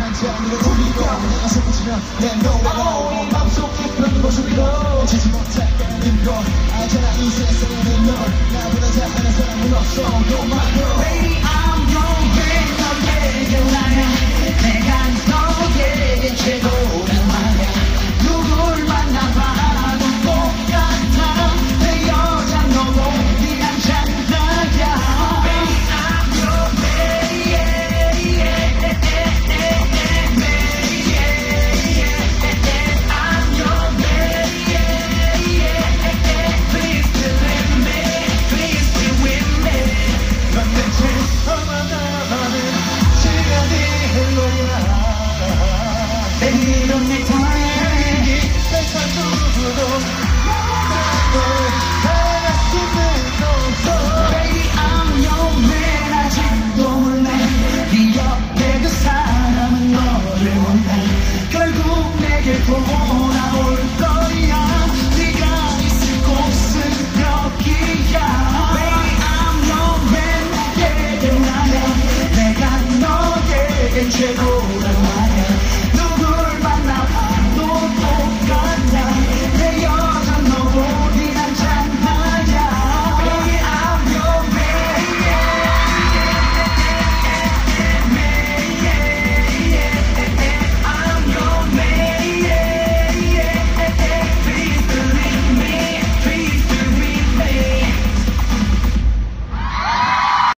한 장으로 돌리고 내가 슬퍼지면 내 노래로 맘속 깊은 모습으로 지지 못했다는 걸 알잖아 이 세상에는 널 나보다 잘하는 사람은 없어 No matter Angel.